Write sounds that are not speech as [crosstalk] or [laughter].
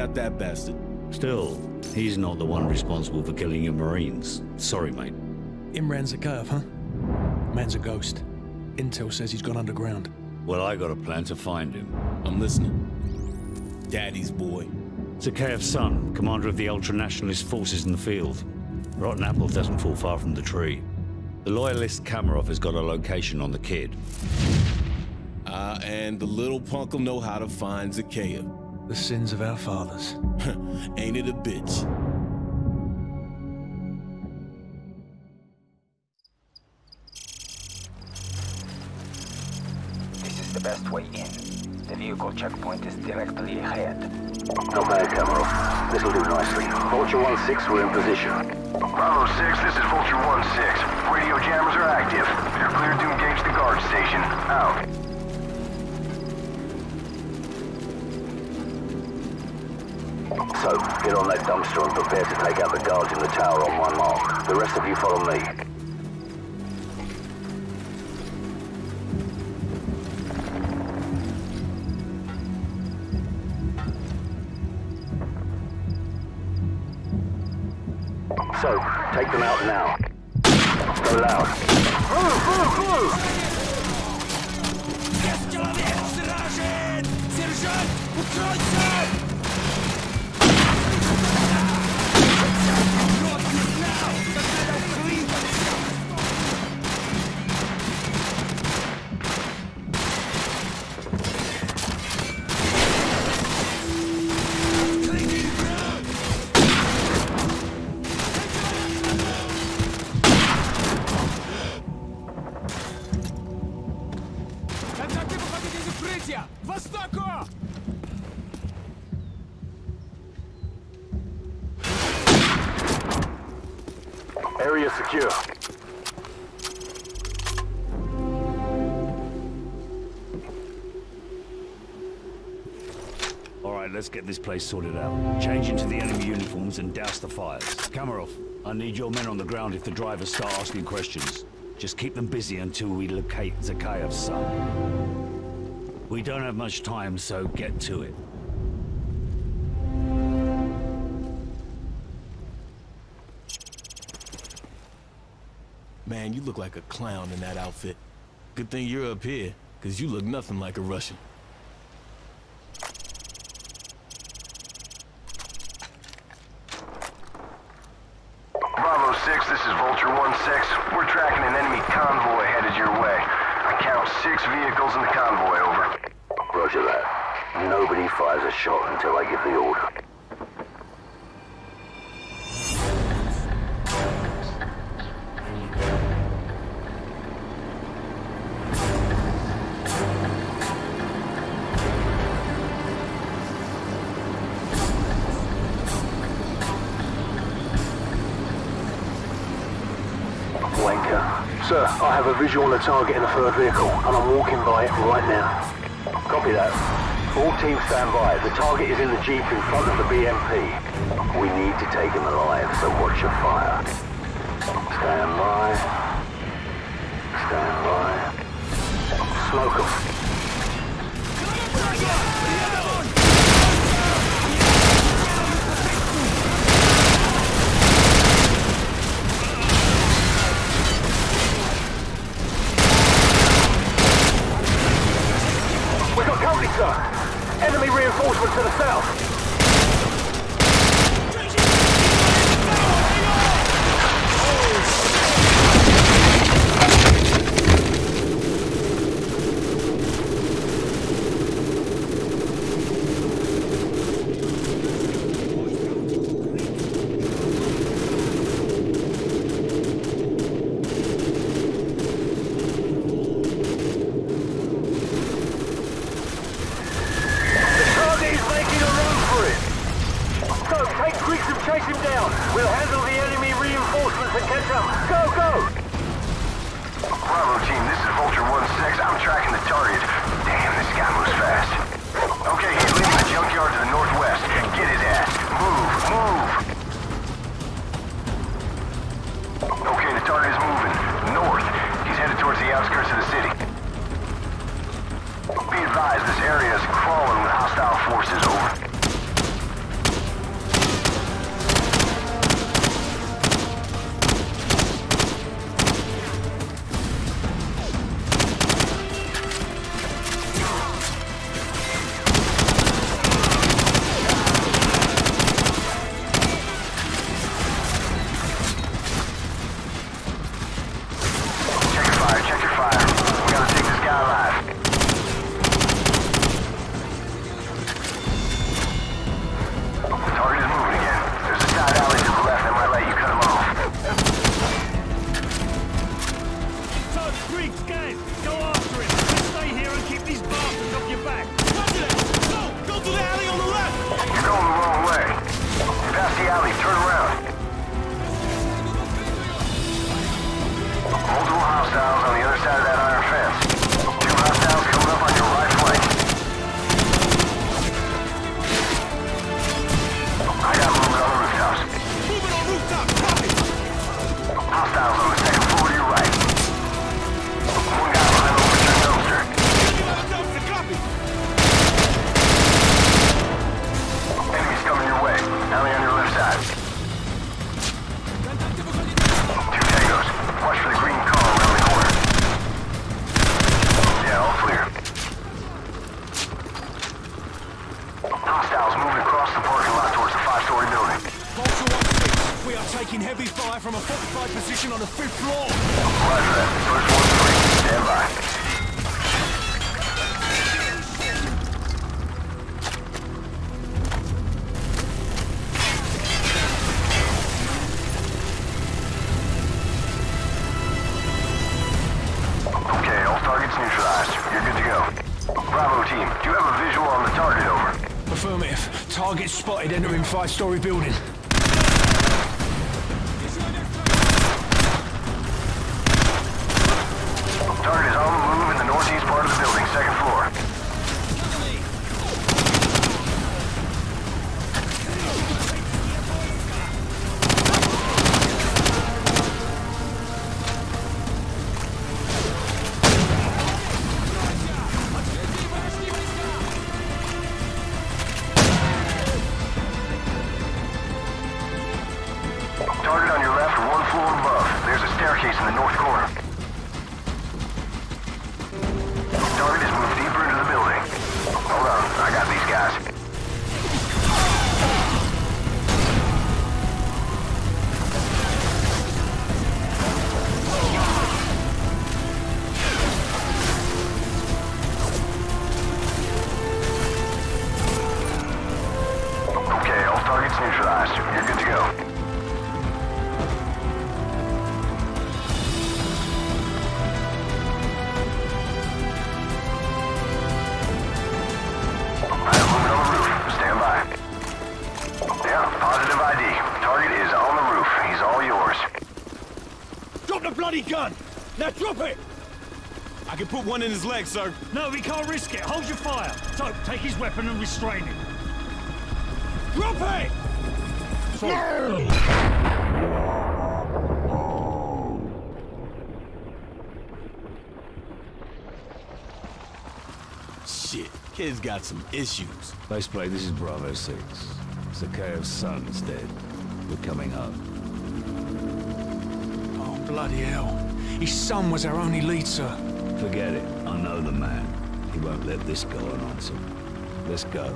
got that bastard. Still, he's not the one responsible for killing your Marines. Sorry, mate. Imran Zakhaev, huh? Man's a ghost. Intel says he's gone underground. Well, I got a plan to find him. I'm listening. Daddy's boy. Zakhaev's son, commander of the ultra-nationalist forces in the field. Rotten apple doesn't fall far from the tree. The loyalist Kamarov has got a location on the kid. Uh, and the little punk will know how to find Zakhaev. The sins of our fathers. [laughs] Ain't it a bitch? This is the best way in. The vehicle checkpoint is directly ahead. Not bad, Kamarov. This'll do nicely. Vulture 1-6, we're in position. Bravo 6, this is Vulture 1-6. Radio jammers are active. You're clear to engage the guard station. Out. So, get on that dumpster and prepare to take out the guards in the tower on my mark. The rest of you follow me. So, take them out now. Go loud. Area secure. All right, let's get this place sorted out. Change into the enemy uniforms and douse the fires. Kamarov, I need your men on the ground if the drivers start asking questions. Just keep them busy until we locate Zakhaev's son. We don't have much time, so get to it. Man, you look like a clown in that outfit. Good thing you're up here, because you look nothing like a Russian. Bravo 6, this is Vulture 1-6. We're tracking an enemy convoy headed your way. I count six vehicles in the convoy, over. Roger that. Nobody fires a shot until I give the order. I have a visual on the target in the third vehicle, and I'm walking by it right now. Copy that. All teams stand by. The target is in the Jeep in front of the BMP. We need to take him alive, so watch your fire. Stand by. Stand by. Smoke him. We got company, sir. Enemy reinforcement to the south. The target is making a run for it. So, take Griggs and chase him down. We'll handle the enemy Go, go! Bravo team, this is Vulture 1-6. I'm tracking the target. Damn, this guy moves fast. Okay, he's leaving the junkyard to the northwest. You have a visual on the target over? Affirmative. Target spotted entering five-story building. Target on your left, one floor above. There's a staircase in the north corner. Now drop it! I can put one in his leg, sir. No, we can't risk it. Hold your fire. So, take his weapon and restrain him. Drop it! No. Shit, kid's got some issues. Baseplate, this is Bravo 6. Zakhaev's son's dead. We're coming home. Oh, bloody hell. His son was our only lead, sir. Forget it. I know the man. He won't let this go unanswered. Let's go.